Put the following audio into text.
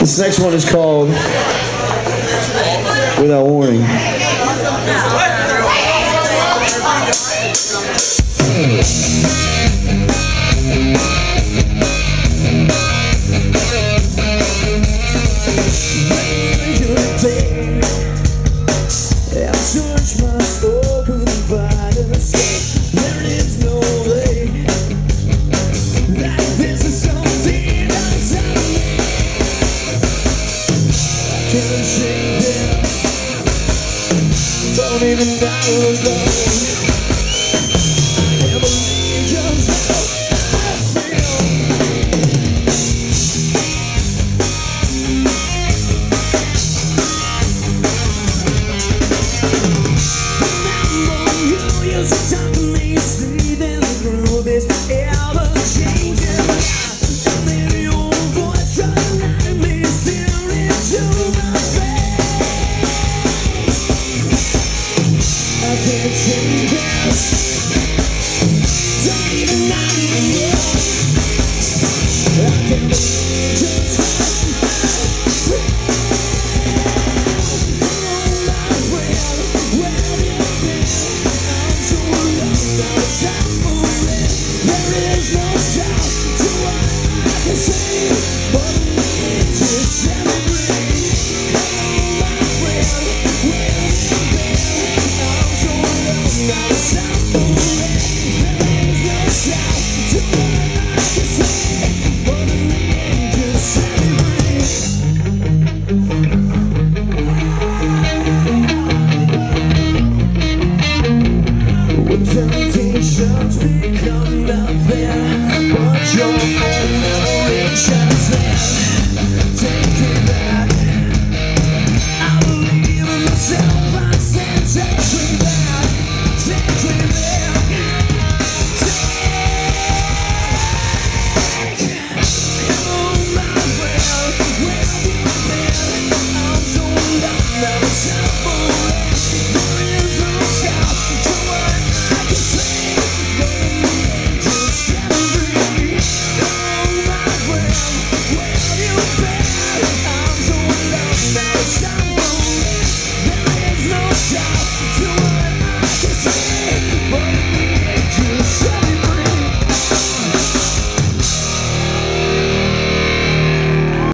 This next one is called Without Warning. Don't even know. Can't believe Temptations become nothing but your own illusions then Take it back I believe in myself, I stand take me back. Take me back Never